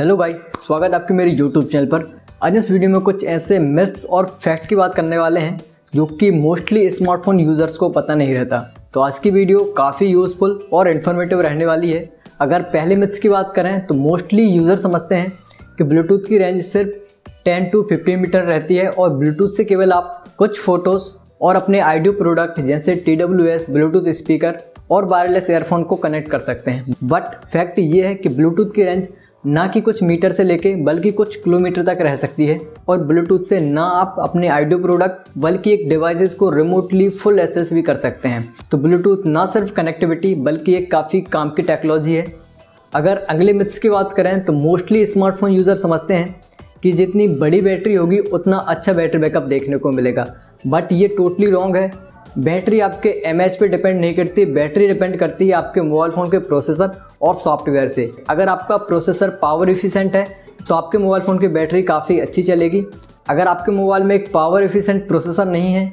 Hello guys स्वागत आपके मेरे यूट्यूब चैनल पर। आज इस वीडियो में कुछ ऐसे मिथ्स और फैक्ट की बात करने वाले हैं, जो कि मोस्टली स्मार्टफ़ोन यूज़र्स को पता नहीं रहता। तो आज की वीडियो काफ़ी यूज़फुल और इन्फॉर्मेटिव रहने वाली है। अगर पहले मिथ्स की बात करें तो मोस्टली यूज़र समझते हैं कि ब्लूटूथ की रेंज सिर्फ़ 10 टू 15 मीटर रहती है और ब्लूटूथ से केवल आप कुछ फ़ोटोज़ और अपने आइडियो प्रोडक्ट जैसे टीडब्ल्यूएस ब्लूटूथ स्पीकर और वायरलेस एयरफोन को कनेक्ट कर सकते हैं। बट फैक्ट ये है कि ब्लूटूथ की रेंज ना कि कुछ मीटर से लेके, बल्कि कुछ किलोमीटर तक रह सकती है। और ब्लूटूथ से ना आप अपने आइडियो प्रोडक्ट बल्कि एक डिवाइसेस को रिमोटली फुल एसेस भी कर सकते हैं। तो ब्लूटूथ ना सिर्फ़ कनेक्टिविटी बल्कि एक काफ़ी काम की टेक्नोलॉजी है। अगर अगले मिथ्स की बात करें तो मोस्टली स्मार्टफ़ोन यूज़र समझते हैं कि जितनी बड़ी बैटरी होगी, उतना अच्छा बैटरी बैकअप देखने को मिलेगा। बट ये टोटली रॉन्ग है। बैटरी आपके एम पे डिपेंड नहीं करती बैटरी डिपेंड करती है आपके मोबाइल फ़ोन के प्रोसेसर और सॉफ्टवेयर से। अगर आपका प्रोसेसर पावर इफिशेंट है तो आपके मोबाइल फ़ोन की बैटरी काफ़ी अच्छी चलेगी। अगर आपके मोबाइल में एक पावर इफिशेंट प्रोसेसर नहीं है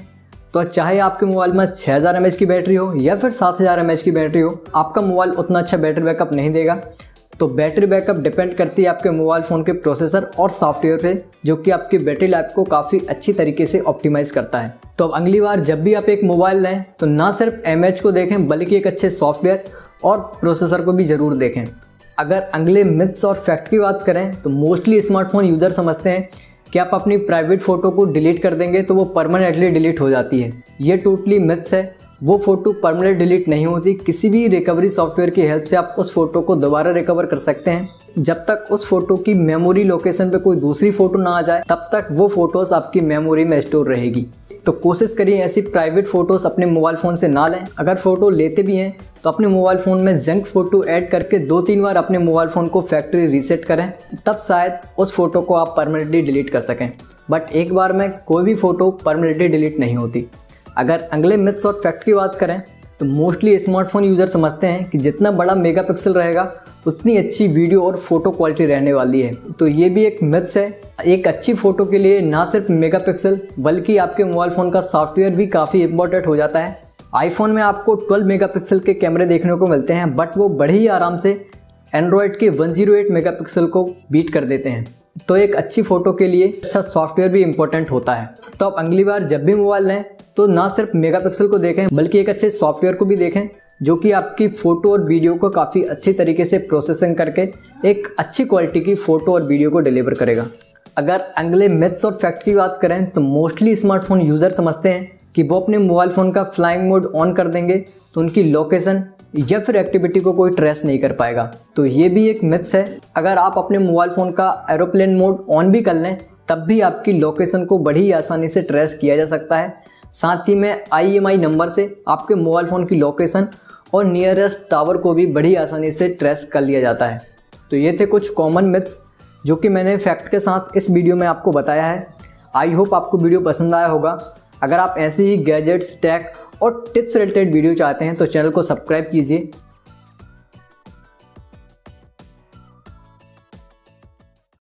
तो चाहे आपके मोबाइल में 6000 हज़ार की बैटरी हो या फिर 7000 हज़ार की बैटरी हो, आपका मोबाइल उतना अच्छा बैटरी बैकअप नहीं देगा। तो बैटरी बैकअप डिपेंड करती है आपके मोबाइल फ़ोन के प्रोसेसर और सॉफ्टवेयर पे, जो कि आपकी बैटरी लाइफ को काफ़ी अच्छी तरीके से ऑप्टिमाइज करता है। तो अब अगली बार जब भी आप एक मोबाइल लें तो ना सिर्फ़ एमएच को देखें, बल्कि एक अच्छे सॉफ्टवेयर और प्रोसेसर को भी ज़रूर देखें। अगर अगले मिथ्स और फैक्ट की बात करें तो मोस्टली स्मार्टफ़ोन यूज़र समझते हैं कि आप अपनी प्राइवेट फ़ोटो को डिलीट कर देंगे तो वो परमानेंटली डिलीट हो जाती है। ये टोटली मिथ्स है। वो फ़ोटो परमानेंट डिलीट नहीं होती। किसी भी रिकवरी सॉफ्टवेयर की हेल्प से आप उस फ़ोटो को दोबारा रिकवर कर सकते हैं। जब तक उस फ़ोटो की मेमोरी लोकेशन पे कोई दूसरी फ़ोटो ना आ जाए, तब तक वो फ़ोटोज़ आपकी मेमोरी में स्टोर रहेगी। तो कोशिश करिए ऐसी प्राइवेट फ़ोटोज़ अपने मोबाइल फ़ोन से ना लें। अगर फ़ोटो लेते भी हैं तो अपने मोबाइल फ़ोन में जंक फ़ोटो ऐड करके दो तीन बार अपने मोबाइल फ़ोन को फैक्ट्री रीसेट करें, तब शायद उस फ़ोटो को आप परमानेंटली डिलीट कर सकें। बट एक बार में कोई भी फ़ोटो परमानेंटली डिलीट नहीं होती। अगर अगले मिथ्स और फैक्ट की बात करें तो मोस्टली स्मार्टफ़ोन यूज़र समझते हैं कि जितना बड़ा मेगापिक्सल रहेगा, उतनी अच्छी वीडियो और फ़ोटो क्वालिटी रहने वाली है। तो ये भी एक मिथ्स है। एक अच्छी फ़ोटो के लिए ना सिर्फ़ मेगापिक्सल बल्कि आपके मोबाइल फ़ोन का सॉफ्टवेयर भी काफ़ी इंपॉर्टेंट हो जाता है। आईफोन में आपको 12 मेगापिक्सल के कैमरे देखने को मिलते हैं बट वो बड़े ही आराम से एंड्रॉयड के 108 मेगापिक्सल को बीट कर देते हैं। तो एक अच्छी फ़ोटो के लिए अच्छा सॉफ्टवेयर भी इम्पोर्टेंट होता है। तो आप अगली बार जब भी मोबाइल लें तो ना सिर्फ़ मेगापिक्सल को देखें, बल्कि एक अच्छे सॉफ्टवेयर को भी देखें, जो कि आपकी फ़ोटो और वीडियो को काफ़ी अच्छी तरीके से प्रोसेसिंग करके एक अच्छी क्वालिटी की फ़ोटो और वीडियो को डिलीवर करेगा। अगर अगले मिथ्स और फैक्ट की बात करें तो मोस्टली स्मार्टफ़ोन यूज़र समझते हैं कि वो अपने मोबाइल फ़ोन का फ्लाइंग मोड ऑन कर देंगे तो उनकी लोकेशन या फिर एक्टिविटी को कोई ट्रेस नहीं कर पाएगा। तो ये भी एक मिथ्स है। अगर आप अपने मोबाइल फ़ोन का एरोप्लेन मोड ऑन भी कर लें, तब भी आपकी लोकेशन को बड़ी आसानी से ट्रेस किया जा सकता है। साथ ही में आईएमआई नंबर से आपके मोबाइल फ़ोन की लोकेशन और नियरेस्ट टावर को भी बड़ी आसानी से ट्रेस कर लिया जाता है। तो ये थे कुछ कॉमन मिथ्स जो कि मैंने फैक्ट के साथ इस वीडियो में आपको बताया है। आई होप आपको वीडियो पसंद आया होगा। अगर आप ऐसे ही गैजेट्स टैक और टिप्स रिलेटेड वीडियो चाहते हैं तो चैनल को सब्सक्राइब कीजिए।